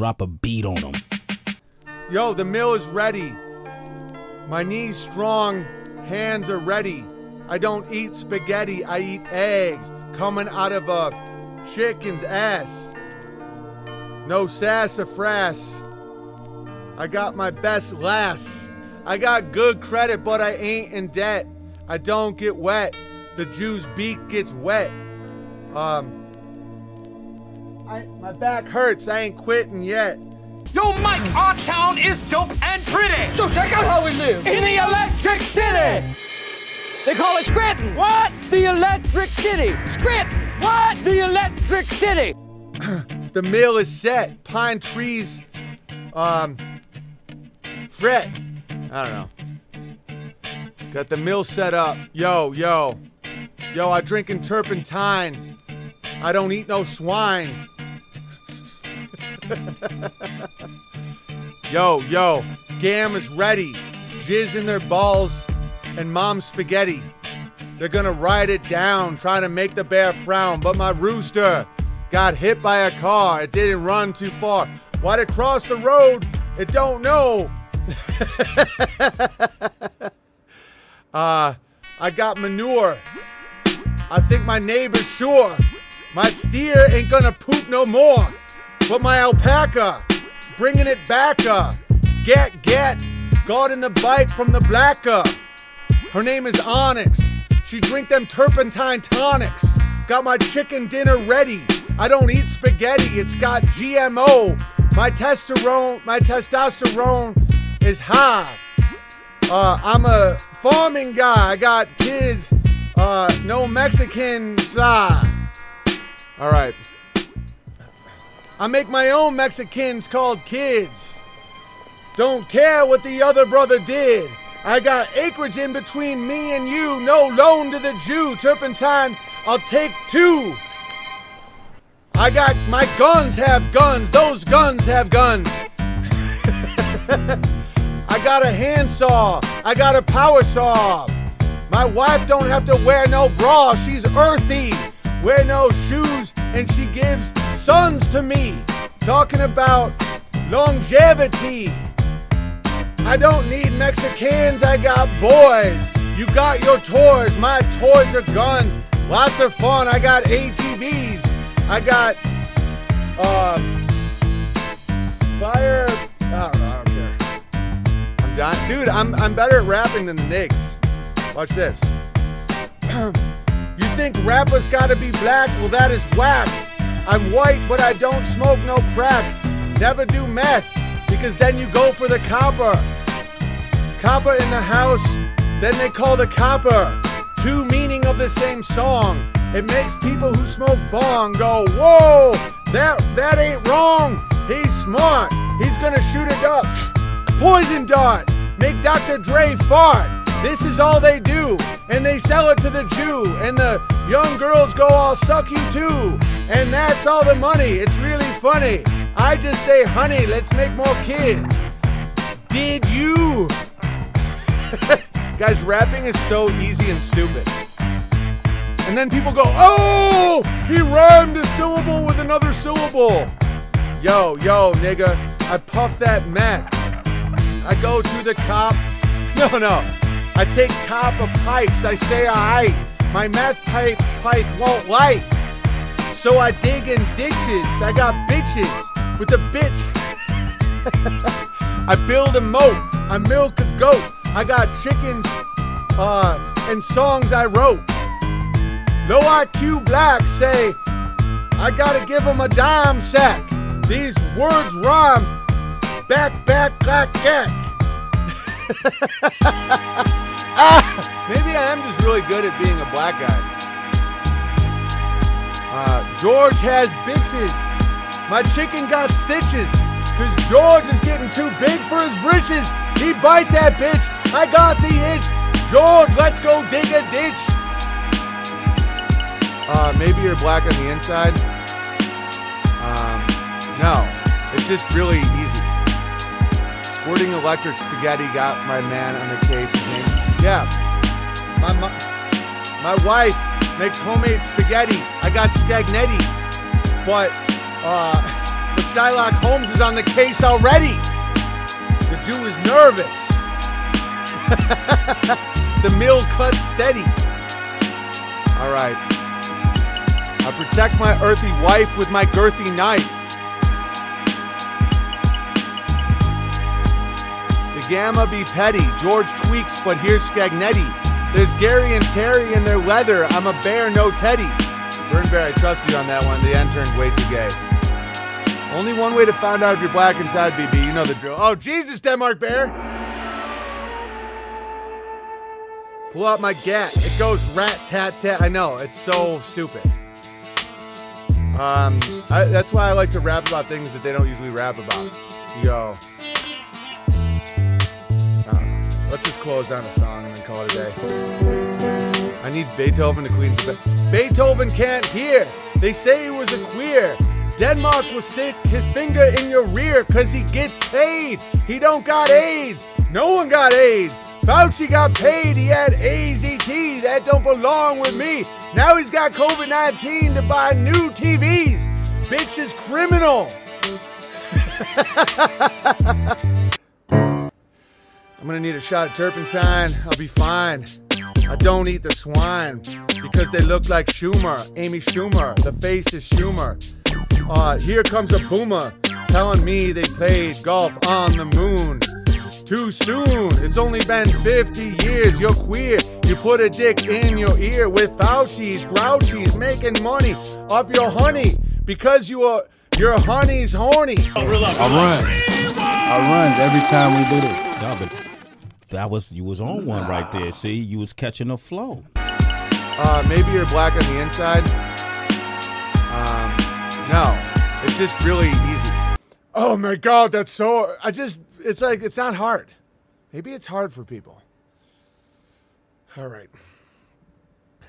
drop a beat on them. Yo, the meal is ready. My knees strong, hands are ready. I don't eat spaghetti, I eat eggs coming out of a chicken's ass. No sassafras. I got my best lass. I got good credit, but I ain't in debt. I don't get wet. The Jew's beak gets wet. Um, I, my back hurts. I ain't quitting yet. Yo, Mike, our town is dope and pretty. So check out how we live in the Electric City. They call it Scranton. What? The Electric City. Scranton. What? The Electric City. The meal is set. Pine trees, um, fret. I don't know. Got the mill set up. Yo, yo. Yo, I drinking turpentine. I don't eat no swine. yo, yo. Gam is ready. Jizz in their balls and mom's spaghetti. They're gonna ride it down, trying to make the bear frown. But my rooster got hit by a car. It didn't run too far. Why'd it cross the road? It don't know. uh, I got manure. I think my neighbor's sure. My steer ain't gonna poop no more. But my alpaca, bringing it back uh. Get, get, got in the bike from the blacker. Her name is Onyx. She drink them turpentine tonics. Got my chicken dinner ready. I don't eat spaghetti. It's got GMO. My testosterone, my testosterone is high. Uh, I'm a farming guy. I got kids. Uh, no Mexican side. All right. I make my own Mexicans called kids. Don't care what the other brother did. I got acreage in between me and you. No loan to the Jew. Turpentine, I'll take two. I got my guns have guns. Those guns have guns. I got a handsaw. I got a power saw. My wife don't have to wear no bra. She's earthy. Wear no shoes and she gives sons to me. Talking about longevity. I don't need Mexicans, I got boys. You got your toys, my toys are guns. Lots of fun. I got ATVs. I got um fire. I don't know. I don't care. I'm done, dude. I'm I'm better at rapping than the Knicks. Watch this. think rappers gotta be black? Well, that is whack. I'm white, but I don't smoke no crack. Never do meth, because then you go for the copper. Copper in the house, then they call the copper. Two meaning of the same song. It makes people who smoke bong go, whoa, that that ain't wrong. He's smart. He's gonna shoot it up. Poison dart. Make Dr. Dre fart. This is all they do. And they sell it to the Jew. And the young girls go, I'll suck you too. And that's all the money. It's really funny. I just say, honey, let's make more kids. Did you? Guys, rapping is so easy and stupid. And then people go, oh, he rhymed a syllable with another syllable. Yo, yo, nigga, I puff that meth. I go to the cop. No, no. I take copper pipes. I say, alright, my meth pipe pipe won't light. So I dig in ditches. I got bitches with a bitch. I build a moat. I milk a goat. I got chickens uh, and songs I wrote. Low IQ blacks say, I gotta give them a dime sack. These words rhyme. Back, back, back, back. ah, maybe I am just really good at being a black guy. Uh, George has bitches. My chicken got stitches. Cause George is getting too big for his britches. He bite that bitch. I got the itch. George, let's go dig a ditch. Uh, maybe you're black on the inside. Um, no, it's just really easy. Squirting electric spaghetti got my man on the case. Yeah. My my, my wife makes homemade spaghetti. I got scagnetti, but uh, but Shylock Holmes is on the case already. The Jew is nervous. the mill cuts steady. All right. I protect my earthy wife with my girthy knife. Gamma be petty. George tweaks, but here's Scagnetti. There's Gary and Terry in their leather. I'm a bear, no Teddy. Burn Bear, I trust you on that one. The end turned way too gay. Only one way to find out if you're black inside, BB. You know the drill. Oh, Jesus, Denmark Bear! Pull out my gat. It goes rat tat tat. I know, it's so stupid. Um, I, that's why I like to rap about things that they don't usually rap about. You close down a song and then call it a day. I need Beethoven, to Queen's the. Beethoven can't hear. They say he was a queer. Denmark will stick his finger in your rear cause he gets paid. He don't got AIDS. No one got AIDS. Fauci got paid. He had AZT. That don't belong with me. Now he's got COVID 19 to buy new TVs. Bitch is criminal. Need a shot of turpentine. I'll be fine. I don't eat the swine because they look like Schumer, Amy Schumer. The face is Schumer. Uh, here comes a boomer telling me they played golf on the moon. Too soon, it's only been 50 years. You're queer. You put a dick in your ear with Fauci's, grouchies, making money off your honey because you are your honey's horny. I run. I runs every time we do this. That was you was on one right there. See, you was catching a flow. Uh, maybe you're black on the inside. Um, no, it's just really easy. Oh my god, that's so. I just, it's like, it's not hard. Maybe it's hard for people. All right.